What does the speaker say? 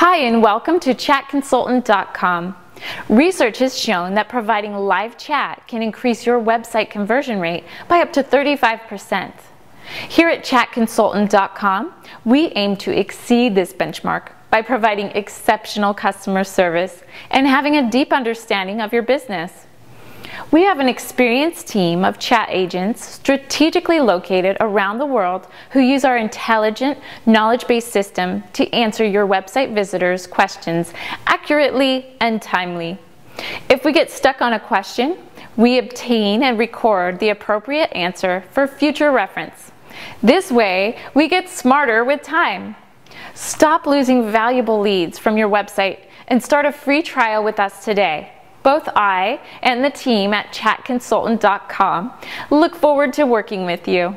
Hi, and welcome to chatconsultant.com. Research has shown that providing live chat can increase your website conversion rate by up to 35%. Here at chatconsultant.com, we aim to exceed this benchmark by providing exceptional customer service and having a deep understanding of your business. We have an experienced team of chat agents strategically located around the world who use our intelligent, knowledge-based system to answer your website visitors' questions accurately and timely. If we get stuck on a question, we obtain and record the appropriate answer for future reference. This way, we get smarter with time. Stop losing valuable leads from your website and start a free trial with us today. Both I and the team at chatconsultant.com look forward to working with you.